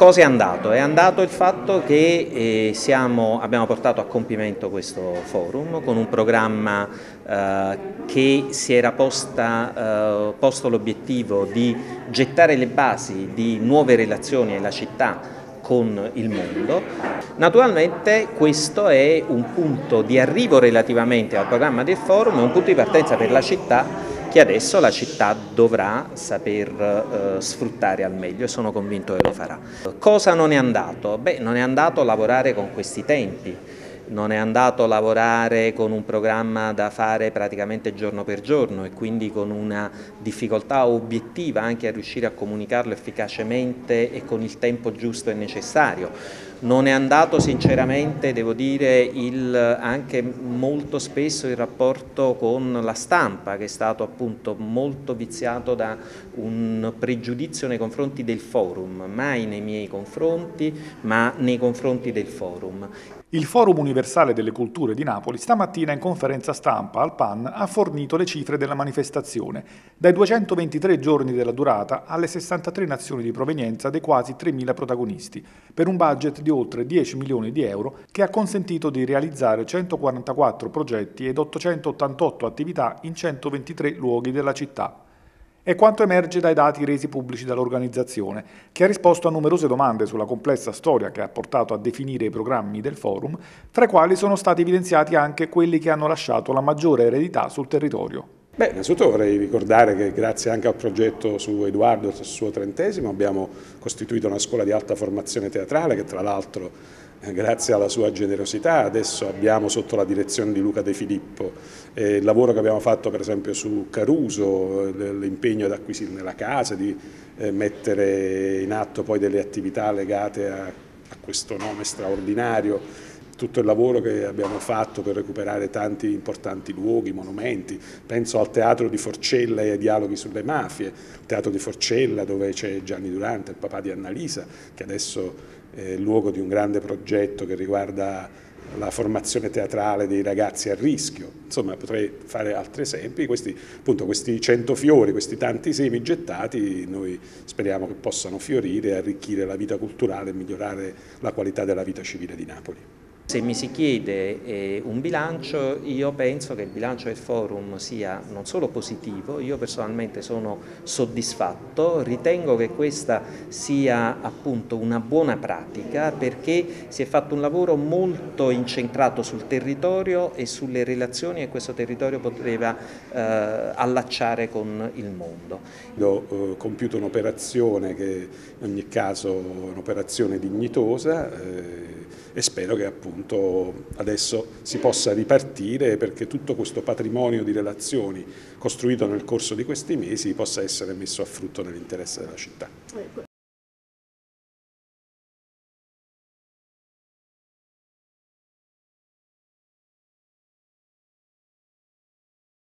Cosa è andato? È andato il fatto che eh, siamo, abbiamo portato a compimento questo forum con un programma eh, che si era posta, eh, posto l'obiettivo di gettare le basi di nuove relazioni alla città con il mondo. Naturalmente questo è un punto di arrivo relativamente al programma del forum, è un punto di partenza per la città che adesso la città dovrà saper eh, sfruttare al meglio e sono convinto che lo farà. Cosa non è andato? Beh, non è andato lavorare con questi tempi non è andato a lavorare con un programma da fare praticamente giorno per giorno e quindi con una difficoltà obiettiva anche a riuscire a comunicarlo efficacemente e con il tempo giusto e necessario. Non è andato sinceramente, devo dire, il, anche molto spesso il rapporto con la stampa che è stato appunto molto viziato da un pregiudizio nei confronti del forum, mai nei miei confronti ma nei confronti del forum. Il Forum Universale delle Culture di Napoli stamattina in conferenza stampa al PAN ha fornito le cifre della manifestazione, dai 223 giorni della durata alle 63 nazioni di provenienza dei quasi 3.000 protagonisti, per un budget di oltre 10 milioni di euro che ha consentito di realizzare 144 progetti ed 888 attività in 123 luoghi della città. È quanto emerge dai dati resi pubblici dall'organizzazione, che ha risposto a numerose domande sulla complessa storia che ha portato a definire i programmi del forum, tra i quali sono stati evidenziati anche quelli che hanno lasciato la maggiore eredità sul territorio. Beh, innanzitutto vorrei ricordare che grazie anche al progetto su Edoardo, il suo trentesimo, abbiamo costituito una scuola di alta formazione teatrale che tra l'altro eh, grazie alla sua generosità adesso abbiamo sotto la direzione di Luca De Filippo. Eh, il lavoro che abbiamo fatto per esempio su Caruso, l'impegno ad acquisirne la casa, di eh, mettere in atto poi delle attività legate a, a questo nome straordinario tutto il lavoro che abbiamo fatto per recuperare tanti importanti luoghi, monumenti, penso al teatro di Forcella e ai dialoghi sulle mafie, il teatro di Forcella dove c'è Gianni Durante, il papà di Annalisa, che adesso è luogo di un grande progetto che riguarda la formazione teatrale dei ragazzi a rischio, insomma potrei fare altri esempi, questi, appunto, questi cento fiori, questi tanti semi gettati, noi speriamo che possano fiorire, arricchire la vita culturale e migliorare la qualità della vita civile di Napoli. Se mi si chiede eh, un bilancio, io penso che il bilancio del forum sia non solo positivo, io personalmente sono soddisfatto, ritengo che questa sia appunto una buona pratica perché si è fatto un lavoro molto incentrato sul territorio e sulle relazioni che questo territorio poteva eh, allacciare con il mondo. Ho eh, compiuto un'operazione che in ogni caso è un'operazione dignitosa eh, e spero che appunto adesso si possa ripartire perché tutto questo patrimonio di relazioni costruito nel corso di questi mesi possa essere messo a frutto nell'interesse della città.